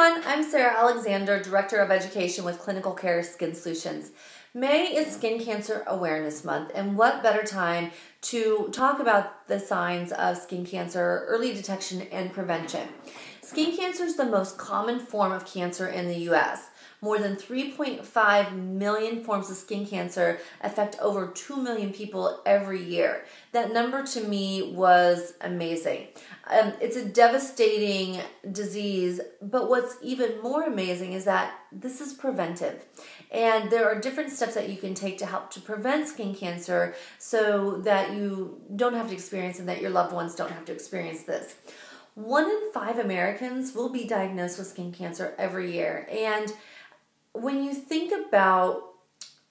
everyone, I'm Sarah Alexander, Director of Education with Clinical Care Skin Solutions. May is Skin Cancer Awareness Month, and what better time to talk about the signs of skin cancer, early detection, and prevention. Skin cancer is the most common form of cancer in the US. More than 3.5 million forms of skin cancer affect over 2 million people every year. That number to me was amazing. Um, it's a devastating disease, but what's even more amazing is that this is preventive. And there are different steps that you can take to help to prevent skin cancer so that you don't have to experience and that your loved ones don't have to experience this. One in five Americans will be diagnosed with skin cancer every year. And when you think about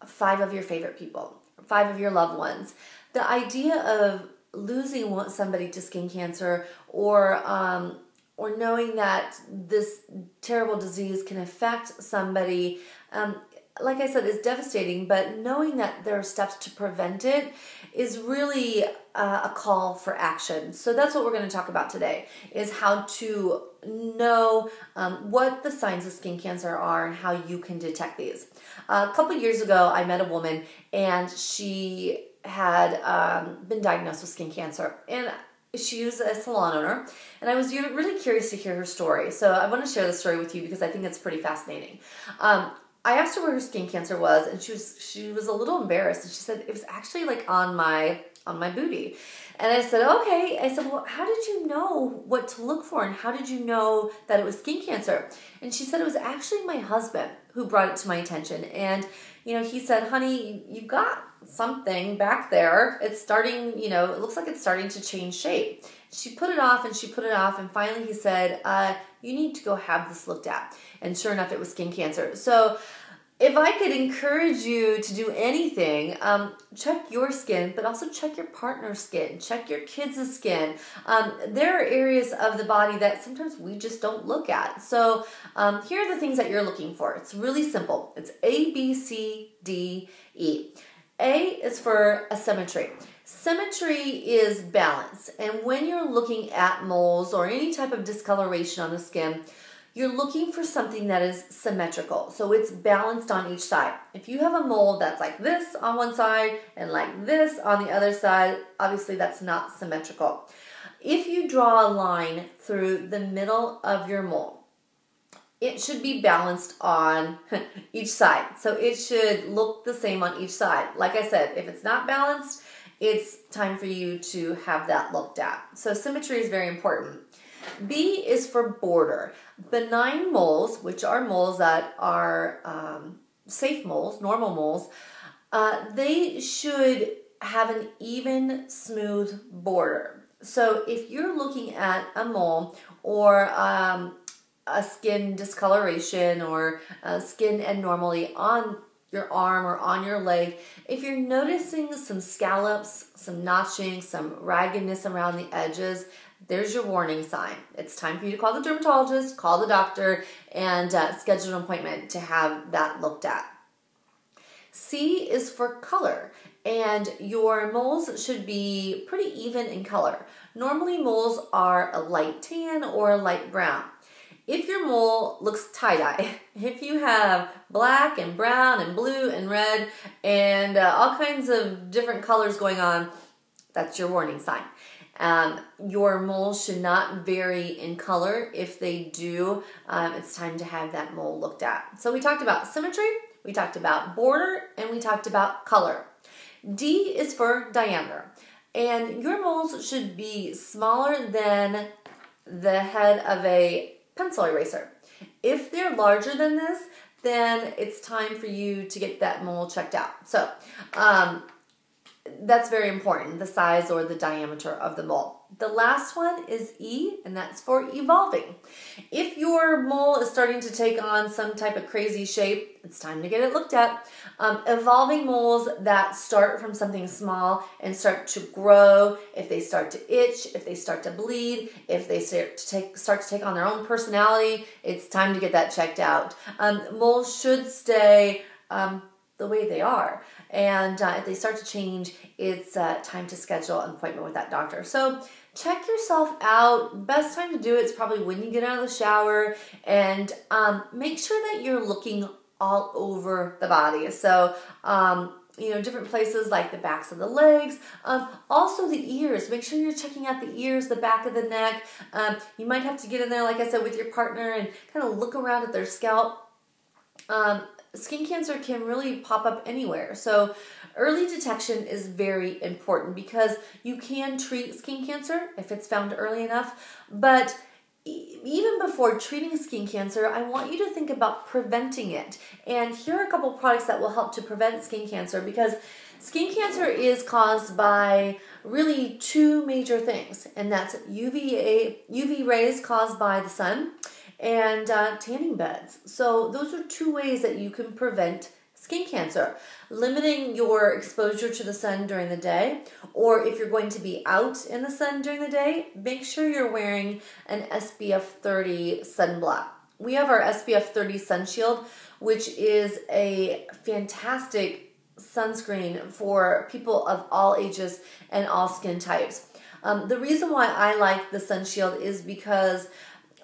five of your favorite people, five of your loved ones, the idea of losing somebody to skin cancer or um, or knowing that this terrible disease can affect somebody um, like I said, is devastating, but knowing that there are steps to prevent it is really uh, a call for action. So that's what we're going to talk about today: is how to know um, what the signs of skin cancer are and how you can detect these. Uh, a couple years ago, I met a woman, and she had um, been diagnosed with skin cancer, and she was a salon owner, and I was really curious to hear her story. So I want to share the story with you because I think it's pretty fascinating. Um, I asked her where her skin cancer was, and she was she was a little embarrassed, and she said it was actually like on my on my booty. And I said, okay. I said, well, how did you know what to look for, and how did you know that it was skin cancer? And she said it was actually my husband who brought it to my attention, and you know he said, honey, you've got something back there. It's starting, you know, it looks like it's starting to change shape. She put it off and she put it off, and finally he said, uh, you need to go have this looked at. And sure enough, it was skin cancer. So if I could encourage you to do anything, um, check your skin, but also check your partner's skin, check your kids' skin. Um, there are areas of the body that sometimes we just don't look at. So um, here are the things that you're looking for. It's really simple. It's A, B, C, D, E. A is for asymmetry. Symmetry is balance, and when you're looking at moles or any type of discoloration on the skin, you're looking for something that is symmetrical. So it's balanced on each side. If you have a mole that's like this on one side and like this on the other side, obviously that's not symmetrical. If you draw a line through the middle of your mole, it should be balanced on each side. So it should look the same on each side. Like I said, if it's not balanced, it's time for you to have that looked at. So symmetry is very important. B is for border. Benign moles, which are moles that are um, safe moles, normal moles, uh, they should have an even, smooth border. So if you're looking at a mole or um, a skin discoloration or skin abnormality on your arm or on your leg, if you're noticing some scallops, some notching, some raggedness around the edges, there's your warning sign. It's time for you to call the dermatologist, call the doctor, and uh, schedule an appointment to have that looked at. C is for color, and your moles should be pretty even in color. Normally, moles are a light tan or a light brown. If your mole looks tie-dye, if you have black and brown and blue and red and uh, all kinds of different colors going on, that's your warning sign. Um, your mole should not vary in color. If they do, um, it's time to have that mole looked at. So we talked about symmetry, we talked about border, and we talked about color. D is for diameter. And your moles should be smaller than the head of a pencil eraser. If they're larger than this, then it's time for you to get that mole checked out. So, um, that's very important, the size or the diameter of the mole. The last one is E, and that's for evolving. If your mole is starting to take on some type of crazy shape, it's time to get it looked at. Um, evolving moles that start from something small and start to grow, if they start to itch, if they start to bleed, if they start to take, start to take on their own personality, it's time to get that checked out. Um, moles should stay um, the way they are. And uh, if they start to change, it's uh, time to schedule an appointment with that doctor. So check yourself out. Best time to do it is probably when you get out of the shower and um, make sure that you're looking all over the body. So, um, you know, different places like the backs of the legs, um, also the ears. Make sure you're checking out the ears, the back of the neck. Um, you might have to get in there, like I said, with your partner and kind of look around at their scalp. Um, skin cancer can really pop up anywhere. So, early detection is very important because you can treat skin cancer if it's found early enough, but even before treating skin cancer, I want you to think about preventing it. And here are a couple products that will help to prevent skin cancer because skin cancer is caused by really two major things, and that's UVA UV rays caused by the sun and uh, tanning beds. So those are two ways that you can prevent skin cancer. Limiting your exposure to the sun during the day, or if you're going to be out in the sun during the day, make sure you're wearing an SPF 30 sunblock. We have our SPF 30 sun shield, which is a fantastic sunscreen for people of all ages and all skin types. Um, the reason why I like the sun shield is because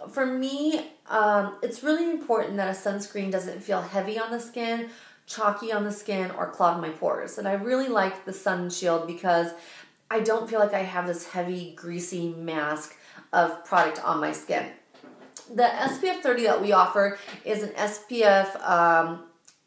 for me, um, it's really important that a sunscreen doesn't feel heavy on the skin, chalky on the skin, or clog my pores. And I really like the sun shield because I don't feel like I have this heavy, greasy mask of product on my skin. The SPF 30 that we offer is an SPF um,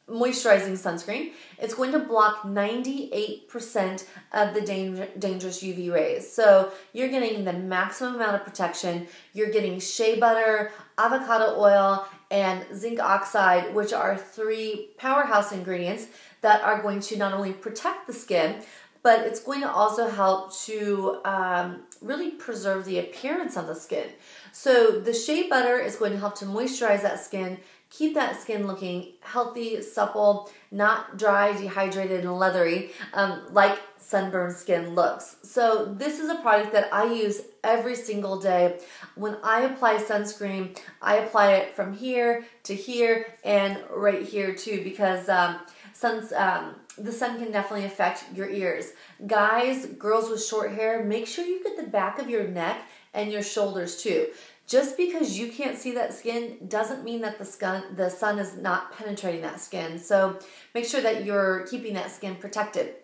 moisturizing sunscreen. It's going to block 98% of the danger, dangerous UV rays. So you're getting the maximum amount of protection. You're getting shea butter, avocado oil, and zinc oxide, which are three powerhouse ingredients that are going to not only protect the skin, but it's going to also help to um, really preserve the appearance of the skin. So the shea butter is going to help to moisturize that skin, keep that skin looking healthy, supple, not dry, dehydrated, and leathery um, like sunburned skin looks. So this is a product that I use every single day. When I apply sunscreen, I apply it from here to here and right here too because um, suns, um, the sun can definitely affect your ears. Guys, girls with short hair, make sure you get the back of your neck and your shoulders too. Just because you can't see that skin doesn't mean that the sun, the sun is not penetrating that skin. So make sure that you're keeping that skin protected.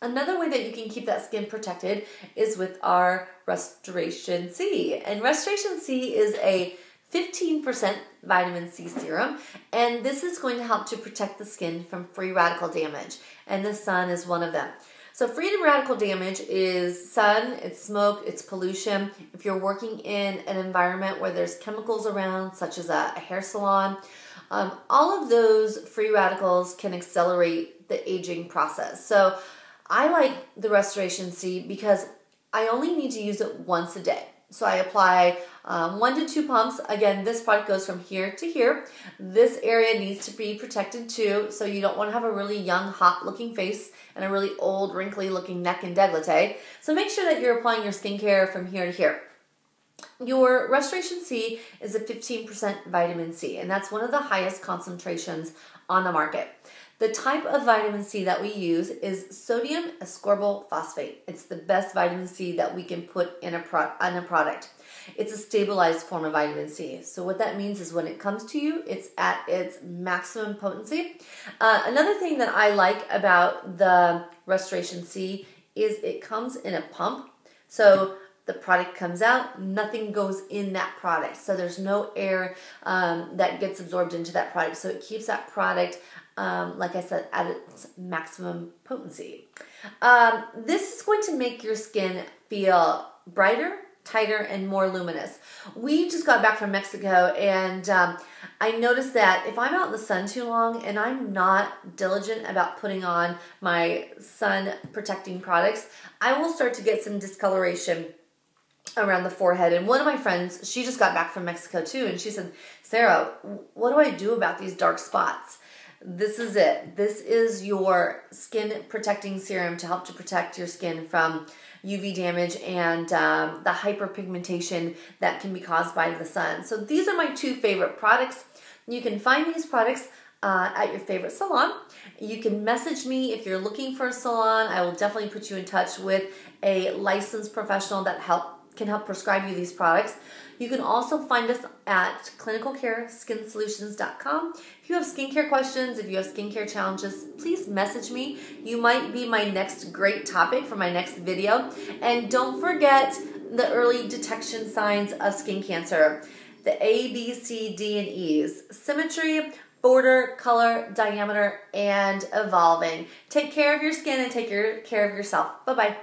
Another way that you can keep that skin protected is with our Restoration C. And Restoration C is a 15% vitamin C serum, and this is going to help to protect the skin from free radical damage, and the sun is one of them. So free radical damage is sun, it's smoke, it's pollution. If you're working in an environment where there's chemicals around, such as a, a hair salon, um, all of those free radicals can accelerate the aging process. So I like the Restoration C because I only need to use it once a day. So I apply um, one to two pumps. Again, this product goes from here to here. This area needs to be protected too, so you don't want to have a really young, hot looking face and a really old, wrinkly looking neck and decollete. So make sure that you're applying your skincare from here to here. Your Restoration C is a 15% vitamin C, and that's one of the highest concentrations on the market. The type of vitamin C that we use is sodium ascorbyl phosphate. It's the best vitamin C that we can put in a, pro- in a product. It's a stabilized form of vitamin C. So what that means is when it comes to you, it's at its maximum potency. Uh, another thing that I like about the Restoration C is it comes in a pump. So the product comes out, nothing goes in that product. So there's no air um, that gets absorbed into that product. So it keeps that product um, like I said, at its maximum potency. Um, this is going to make your skin feel brighter, tighter, and more luminous. We just got back from Mexico, and um, I noticed that if I'm out in the sun too long and I'm not diligent about putting on my sun protecting products, I will start to get some discoloration around the forehead. And one of my friends, she just got back from Mexico too, and she said, Sarah, what do I do about these dark spots? This is it. This is your skin protecting serum to help to protect your skin from UV damage and um, the hyperpigmentation that can be caused by the sun. So these are my two favorite products. You can find these products uh, at your favorite salon. You can message me if you're looking for a salon. I will definitely put you in touch with a licensed professional that help can help prescribe you these products. You can also find us at clinicalcareskinsolutions.com. If you have skincare questions, if you have skincare challenges, please message me. You might be my next great topic for my next video. And don't forget the early detection signs of skin cancer the A, B, C, D, and E's symmetry, border, color, diameter, and evolving. Take care of your skin and take care of yourself. Bye bye.